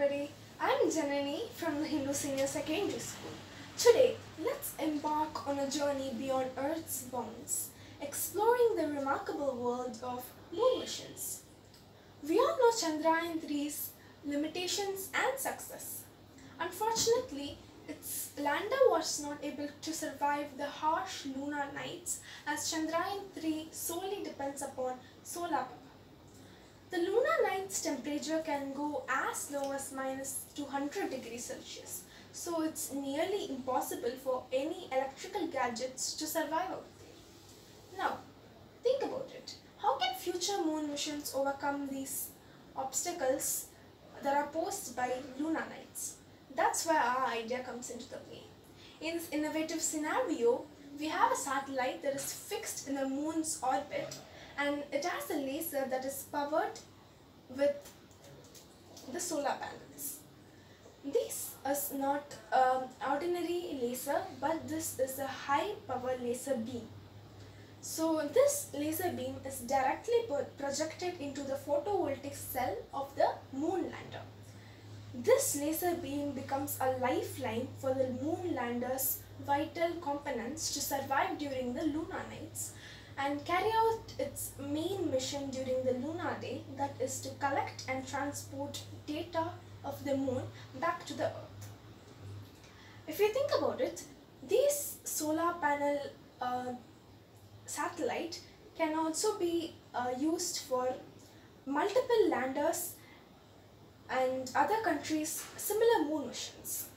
everybody. I'm Janani from the Hindu Senior Secondary School. Today, let's embark on a journey beyond Earth's bounds, exploring the remarkable world of moon missions. We all know Chandrayaan 3's limitations and success. Unfortunately, its lander was not able to survive the harsh lunar nights as Chandrayaan 3 solely depends upon solar power. The lunar night's temperature can go as low as minus 200 degrees Celsius, so it's nearly impossible for any electrical gadgets to survive out there. Now, think about it. How can future moon missions overcome these obstacles that are posed by lunar nights? That's where our idea comes into the play. In this innovative scenario, we have a satellite that is fixed in the moon's orbit and it has a laser that is powered with the solar panels. This is not an ordinary laser but this is a high power laser beam. So this laser beam is directly projected into the photovoltaic cell of the moon lander. This laser beam becomes a lifeline for the moon lander's vital components to survive during the lunar nights and carry out its main mission during the lunar day that is to collect and transport data of the moon back to the earth. If you think about it, these solar panel uh, satellite can also be uh, used for multiple landers and other countries' similar moon missions.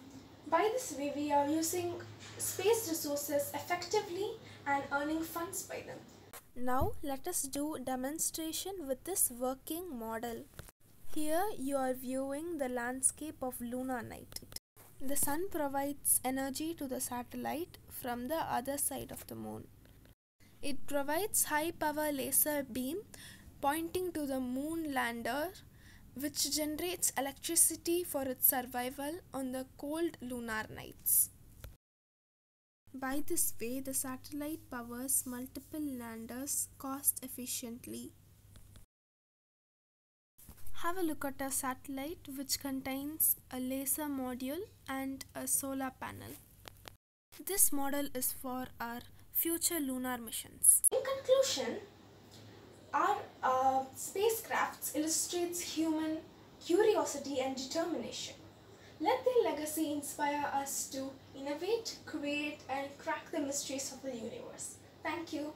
By this way, we are using space resources effectively and earning funds by them. Now let us do demonstration with this working model. Here you are viewing the landscape of lunar night. The sun provides energy to the satellite from the other side of the moon. It provides high power laser beam pointing to the moon lander which generates electricity for its survival on the cold lunar nights. By this way, the satellite powers multiple landers cost efficiently. Have a look at a satellite which contains a laser module and a solar panel. This model is for our future lunar missions. In conclusion, our uh, spacecrafts illustrates human curiosity and determination. Let their legacy inspire us to innovate, create, and crack the mysteries of the universe. Thank you.